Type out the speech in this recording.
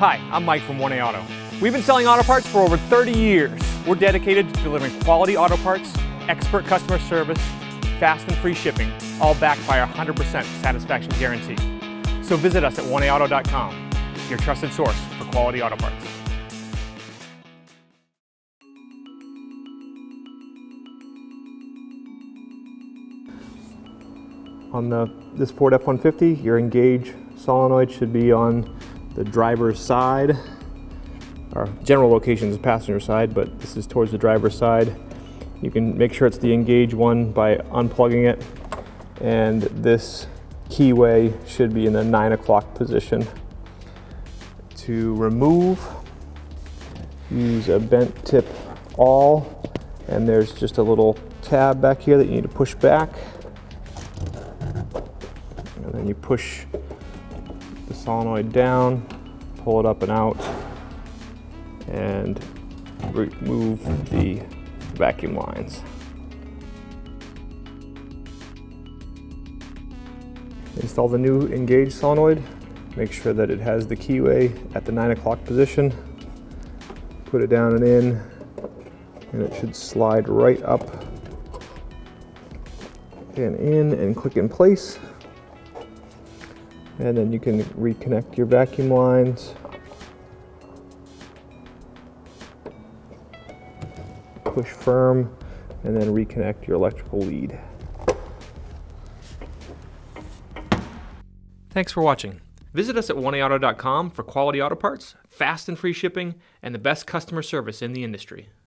Hi, I'm Mike from 1A Auto. We've been selling auto parts for over 30 years. We're dedicated to delivering quality auto parts, expert customer service, fast and free shipping, all backed by our 100% satisfaction guarantee. So visit us at 1AAuto.com, your trusted source for quality auto parts. On the this Ford F-150, your engage solenoid should be on the driver's side. Our general location is passenger side, but this is towards the driver's side. You can make sure it's the engage one by unplugging it. And this keyway should be in the nine o'clock position. To remove, use a bent tip awl, and there's just a little tab back here that you need to push back. And then you push solenoid down, pull it up and out, and remove the vacuum lines. Install the new Engage solenoid. Make sure that it has the keyway at the 9 o'clock position. Put it down and in, and it should slide right up and in and click in place. And then you can reconnect your vacuum lines. Push firm and then reconnect your electrical lead. Thanks for watching. Visit us at 1AAuto.com for quality auto parts, fast and free shipping, and the best customer service in the industry.